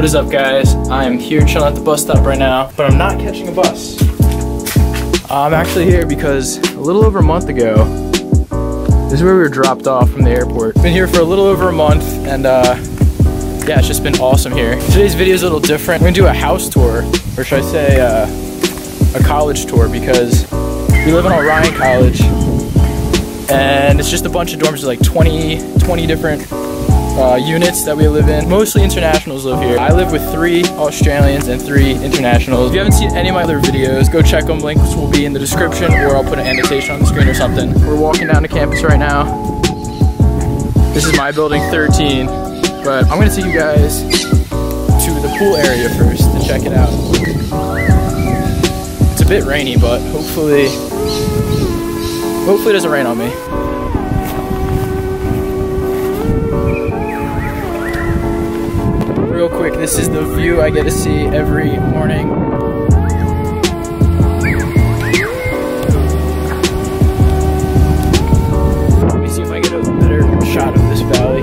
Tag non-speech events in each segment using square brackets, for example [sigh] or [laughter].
What is up guys? I am here chilling at the bus stop right now, but I'm not catching a bus. I'm actually here because a little over a month ago, this is where we were dropped off from the airport. Been here for a little over a month and uh, yeah, it's just been awesome here. Today's video is a little different. We're gonna do a house tour, or should I say uh, a college tour because we live in Orion College and it's just a bunch of dorms, like 20, 20 different uh, units that we live in. Mostly internationals live here. I live with three Australians and three internationals. If you haven't seen any of my other videos, go check them. Links will be in the description or I'll put an annotation on the screen or something. We're walking down to campus right now. This is my building 13. But I'm gonna take you guys to the pool area first to check it out. It's a bit rainy, but hopefully, hopefully it doesn't rain on me. This is the view I get to see every morning. Let me see if I get a better shot of this valley.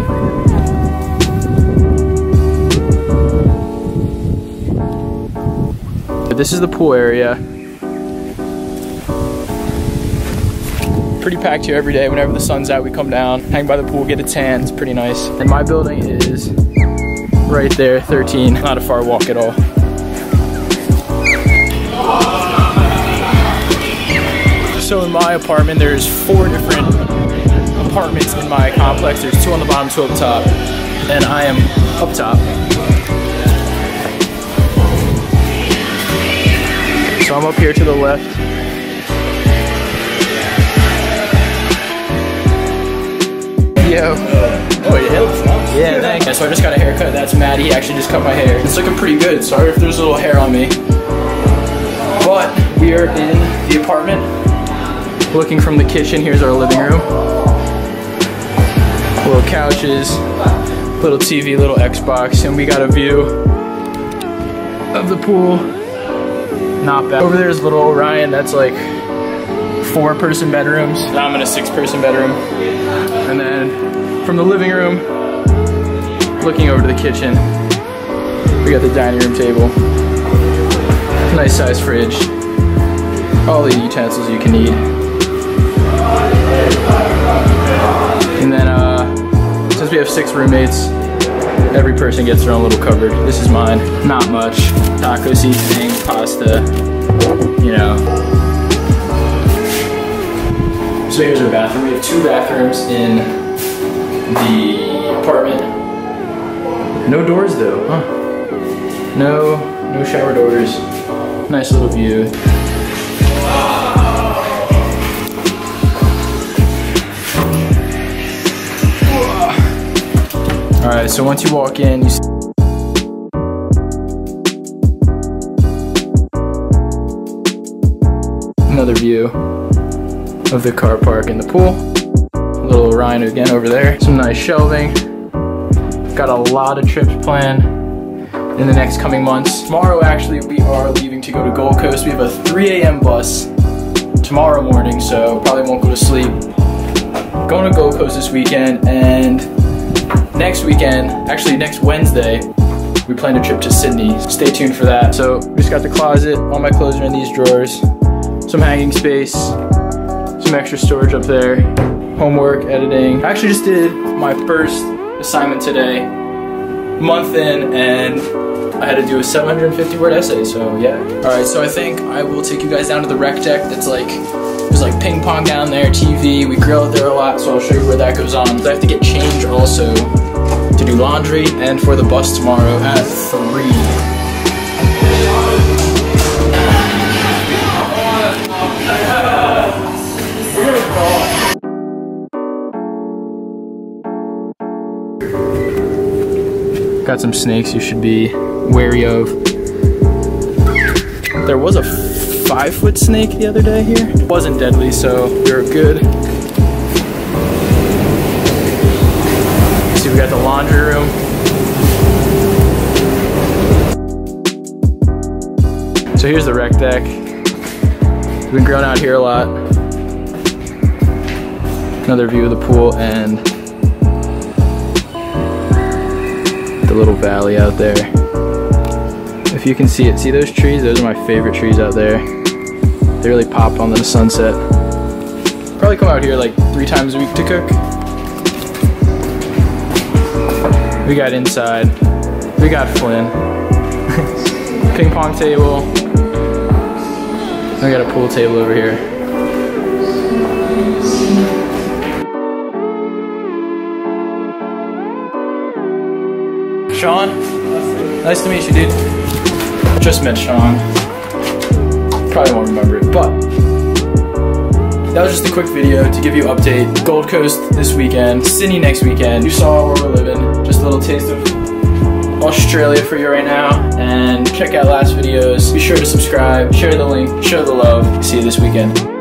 this is the pool area. Pretty packed here every day. Whenever the sun's out, we come down, hang by the pool, get a tan. It's pretty nice. And my building is right there, 13. Not a far walk at all. So in my apartment, there's four different apartments in my complex. There's two on the bottom, two up top. And I am up top. So I'm up here to the left. So I just got a haircut. That's Matt. He actually just cut my hair. It's looking pretty good. Sorry if there's a little hair on me. But we are in the apartment. Looking from the kitchen, here's our living room. Little couches, little TV, little Xbox, and we got a view of the pool not bad. Over there is little Orion, that's like four person bedrooms. Now I'm in a six person bedroom. And then from the living room, looking over to the kitchen, we got the dining room table. Nice size fridge. All the utensils you can need. And then uh, since we have six roommates, Every person gets their own little cupboard. This is mine. Not much. Taco seasoning, pasta, you know. So here's our bathroom. We have two bathrooms in the apartment. No doors though, huh? No, no shower doors. Nice little view. All right, so once you walk in, you another view of the car park and the pool. A little Orion again over there. Some nice shelving. Got a lot of trips planned in the next coming months. Tomorrow, actually, we are leaving to go to Gold Coast. We have a 3 a.m. bus tomorrow morning, so probably won't go to sleep. Going to Gold Coast this weekend, and next weekend, actually next Wednesday, we plan a trip to Sydney. Stay tuned for that. So we just got the closet, all my clothes are in these drawers, some hanging space, some extra storage up there, homework, editing. I actually just did my first assignment today, month in, and I had to do a 750 word essay, so yeah. All right, so I think I will take you guys down to the rec deck that's like there's like ping pong down there, TV. We grill out there a lot, so I'll show you where that goes on. I have to get changed also to do laundry and for the bus tomorrow at 3. Got some snakes you should be wary of. There was a five foot snake the other day here. It wasn't deadly, so we are good. See, we got the laundry room. So here's the rec deck. We've been growing out here a lot. Another view of the pool and little valley out there. If you can see it, see those trees? Those are my favorite trees out there. They really pop on the sunset. Probably come out here like three times a week to cook. We got inside. We got Flynn. [laughs] Ping pong table. We got a pool table over here. Sean, nice to meet you, dude. Just met Sean. Probably won't remember it, but that was just a quick video to give you update. Gold Coast this weekend, Sydney next weekend. You saw where we're living. Just a little taste of Australia for you right now. And check out last videos. Be sure to subscribe, share the link, show the love. See you this weekend.